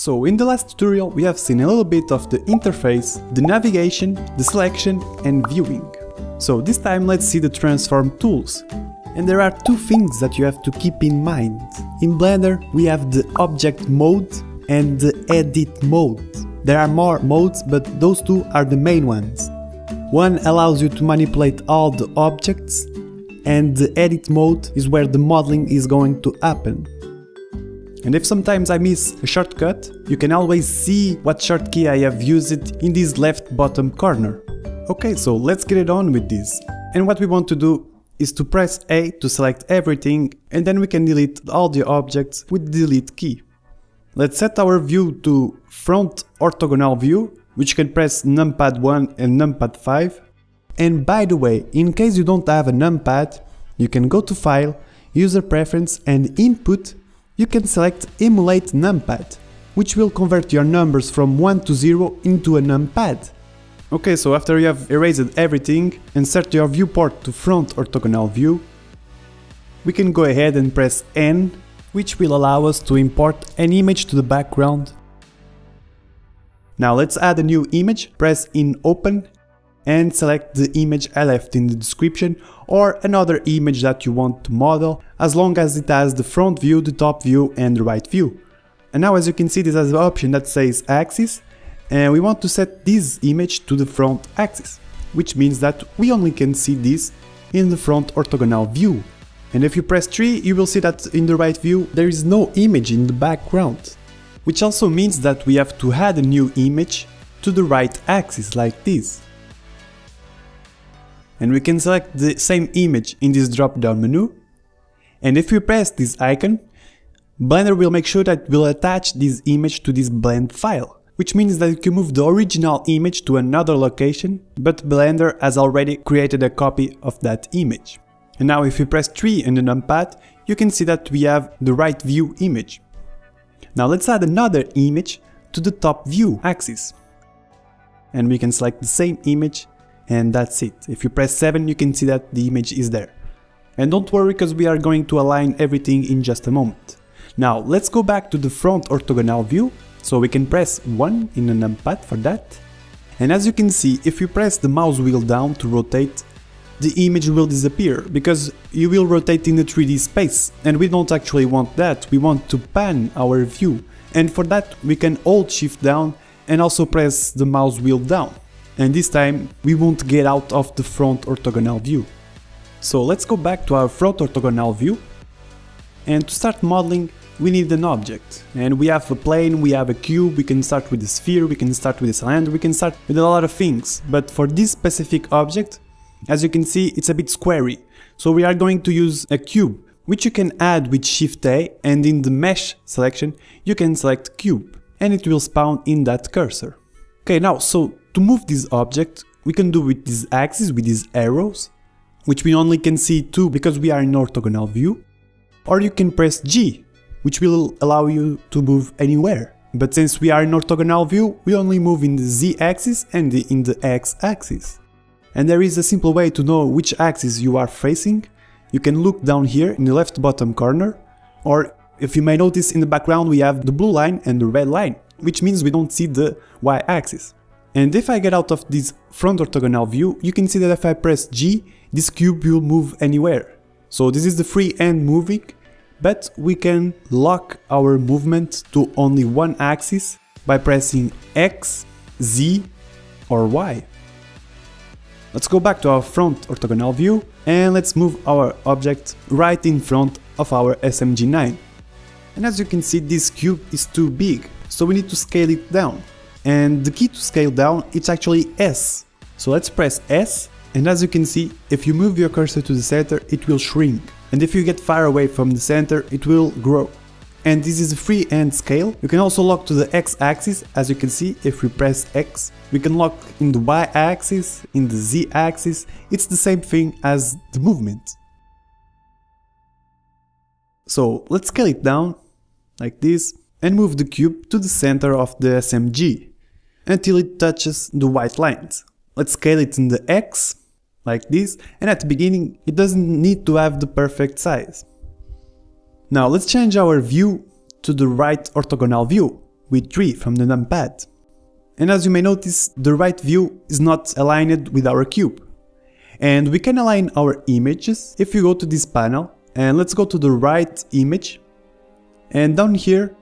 So in the last tutorial we have seen a little bit of the interface, the navigation, the selection and viewing. So this time let's see the transform tools. And there are two things that you have to keep in mind. In Blender we have the object mode and the edit mode. There are more modes but those two are the main ones. One allows you to manipulate all the objects and the edit mode is where the modeling is going to happen. And if sometimes I miss a shortcut, you can always see what shortcut key I have used in this left bottom corner. Okay, so let's get it on with this. And what we want to do is to press A to select everything and then we can delete all the objects with delete key. Let's set our view to front orthogonal view, which can press numpad 1 and numpad 5. And by the way, in case you don't have a numpad, you can go to File, User Preference and Input you can select Emulate Numpad, which will convert your numbers from 1 to 0 into a numpad. Okay, so after you have erased everything and set your viewport to front orthogonal view, we can go ahead and press N, which will allow us to import an image to the background. Now let's add a new image, press in Open and select the image I left in the description or another image that you want to model as long as it has the front view, the top view and the right view. And now as you can see this has an option that says axis and we want to set this image to the front axis, which means that we only can see this in the front orthogonal view. And if you press 3 you will see that in the right view there is no image in the background. Which also means that we have to add a new image to the right axis like this and we can select the same image in this drop down menu and if we press this icon Blender will make sure that we'll attach this image to this blend file which means that you can move the original image to another location but Blender has already created a copy of that image. And now if we press 3 in the numpad you can see that we have the right view image. Now let's add another image to the top view axis and we can select the same image and that's it. If you press 7 you can see that the image is there. And don't worry because we are going to align everything in just a moment. Now let's go back to the front orthogonal view, so we can press 1 in a numpad for that. And as you can see, if you press the mouse wheel down to rotate, the image will disappear, because you will rotate in the 3D space, and we don't actually want that, we want to pan our view. And for that we can hold shift down and also press the mouse wheel down and this time we won't get out of the front orthogonal view. So let's go back to our front orthogonal view and to start modeling we need an object and we have a plane, we have a cube, we can start with a sphere, we can start with a cylinder, we can start with a lot of things but for this specific object as you can see it's a bit squarey so we are going to use a cube which you can add with shift A and in the mesh selection you can select cube and it will spawn in that cursor. Okay now so to move this object, we can do with this axis, with these arrows, which we only can see two because we are in orthogonal view. Or you can press G, which will allow you to move anywhere. But since we are in orthogonal view, we only move in the z-axis and in the x-axis. And there is a simple way to know which axis you are facing. You can look down here in the left bottom corner, or if you may notice in the background we have the blue line and the red line, which means we don't see the y-axis. And if I get out of this front orthogonal view, you can see that if I press G, this cube will move anywhere. So this is the free hand moving, but we can lock our movement to only one axis by pressing X, Z or Y. Let's go back to our front orthogonal view and let's move our object right in front of our SMG9. And as you can see this cube is too big, so we need to scale it down. And the key to scale down, it's actually S. So let's press S, and as you can see, if you move your cursor to the center, it will shrink. And if you get far away from the center, it will grow. And this is a freehand scale. You can also lock to the x-axis, as you can see, if we press X. We can lock in the y-axis, in the z-axis. It's the same thing as the movement. So let's scale it down, like this, and move the cube to the center of the SMG until it touches the white lines. Let's scale it in the X, like this, and at the beginning it doesn't need to have the perfect size. Now let's change our view to the right orthogonal view, with 3 from the numpad. And as you may notice, the right view is not aligned with our cube. And we can align our images if you go to this panel and let's go to the right image and down here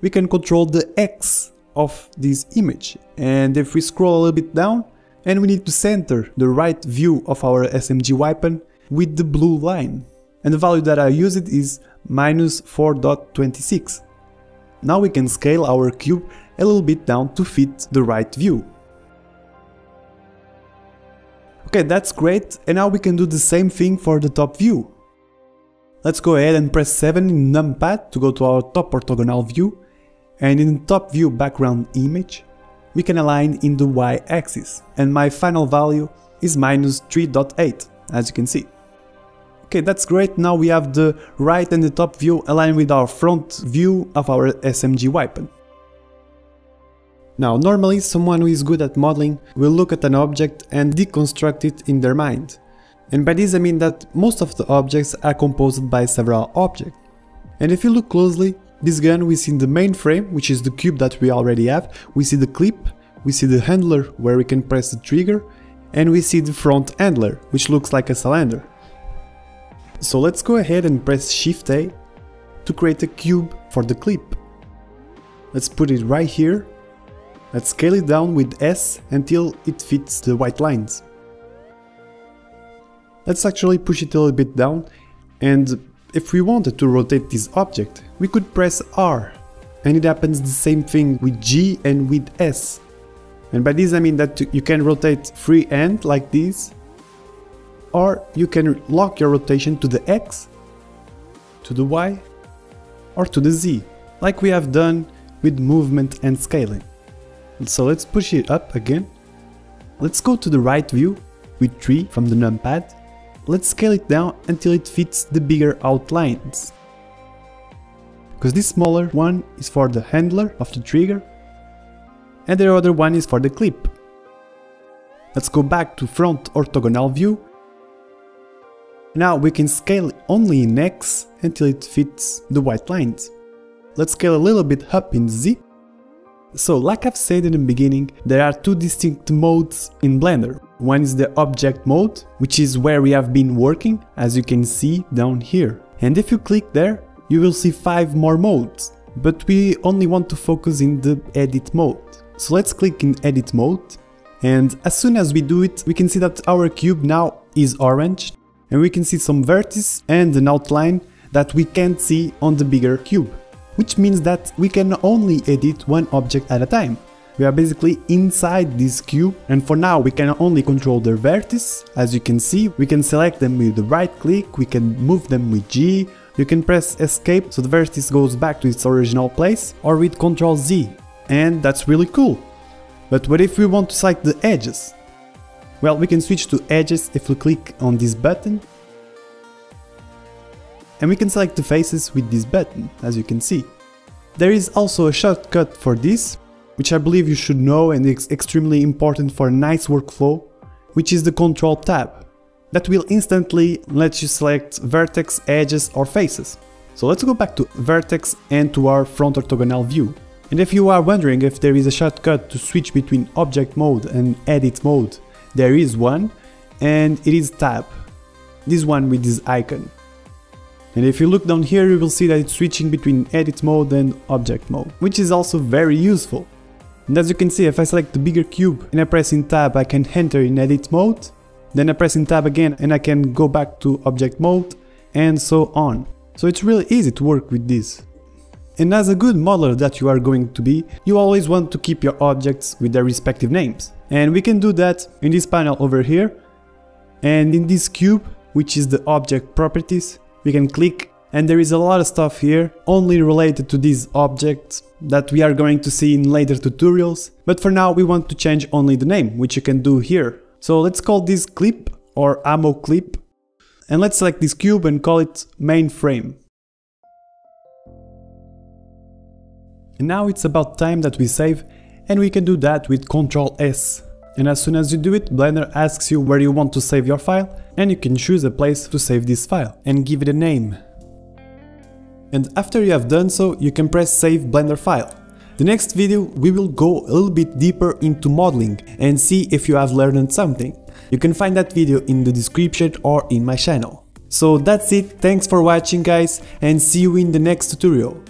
we can control the X of this image and if we scroll a little bit down and we need to center the right view of our SMG weapon with the blue line and the value that I use it is minus 4.26. Now we can scale our cube a little bit down to fit the right view. Okay, that's great, and now we can do the same thing for the top view. Let's go ahead and press 7 in numpad to go to our top orthogonal view, and in the top view background image, we can align in the y-axis, and my final value is minus 3.8, as you can see. Okay, that's great, now we have the right and the top view aligned with our front view of our SMG weapon. Now, normally someone who is good at modeling will look at an object and deconstruct it in their mind. And by this I mean that most of the objects are composed by several objects. And if you look closely, this gun we see in the main frame, which is the cube that we already have, we see the clip, we see the handler where we can press the trigger, and we see the front handler, which looks like a cylinder. So let's go ahead and press Shift A to create a cube for the clip. Let's put it right here Let's scale it down with S until it fits the white lines. Let's actually push it a little bit down and if we wanted to rotate this object, we could press R and it happens the same thing with G and with S. And by this I mean that you can rotate free freehand like this or you can lock your rotation to the X, to the Y or to the Z, like we have done with movement and scaling. So let's push it up again. Let's go to the right view with 3 from the numpad. Let's scale it down until it fits the bigger outlines. Because this smaller one is for the handler of the trigger and the other one is for the clip. Let's go back to front orthogonal view. Now we can scale only in X until it fits the white lines. Let's scale a little bit up in Z so, like I've said in the beginning, there are two distinct modes in Blender. One is the object mode, which is where we have been working, as you can see down here. And if you click there, you will see 5 more modes, but we only want to focus in the edit mode. So let's click in edit mode, and as soon as we do it, we can see that our cube now is orange, and we can see some vertices and an outline that we can't see on the bigger cube which means that we can only edit one object at a time. We are basically inside this cube and for now we can only control their vertices. As you can see, we can select them with the right click, we can move them with G, you can press escape so the vertex goes back to its original place or with Ctrl Z. And that's really cool. But what if we want to select the edges? Well, we can switch to edges if we click on this button and we can select the faces with this button, as you can see. There is also a shortcut for this, which I believe you should know and is extremely important for a nice workflow, which is the Control tab, that will instantly let you select vertex, edges or faces. So let's go back to vertex and to our front orthogonal view. And if you are wondering if there is a shortcut to switch between object mode and edit mode, there is one, and it is tab. This one with this icon. And if you look down here you will see that it's switching between edit mode and object mode, which is also very useful. And as you can see if I select the bigger cube and I press in tab I can enter in edit mode, then I press in tab again and I can go back to object mode and so on. So it's really easy to work with this. And as a good modeler that you are going to be, you always want to keep your objects with their respective names. And we can do that in this panel over here. And in this cube, which is the object properties, we can click and there is a lot of stuff here only related to these objects that we are going to see in later tutorials, but for now we want to change only the name, which you can do here. So let's call this clip or ammo clip and let's select this cube and call it main frame. And now it's about time that we save and we can do that with Ctrl S. And as soon as you do it, Blender asks you where you want to save your file and you can choose a place to save this file and give it a name. And after you have done so, you can press Save Blender File. The next video we will go a little bit deeper into modeling and see if you have learned something. You can find that video in the description or in my channel. So that's it, thanks for watching guys and see you in the next tutorial.